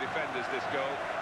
defenders, this goal.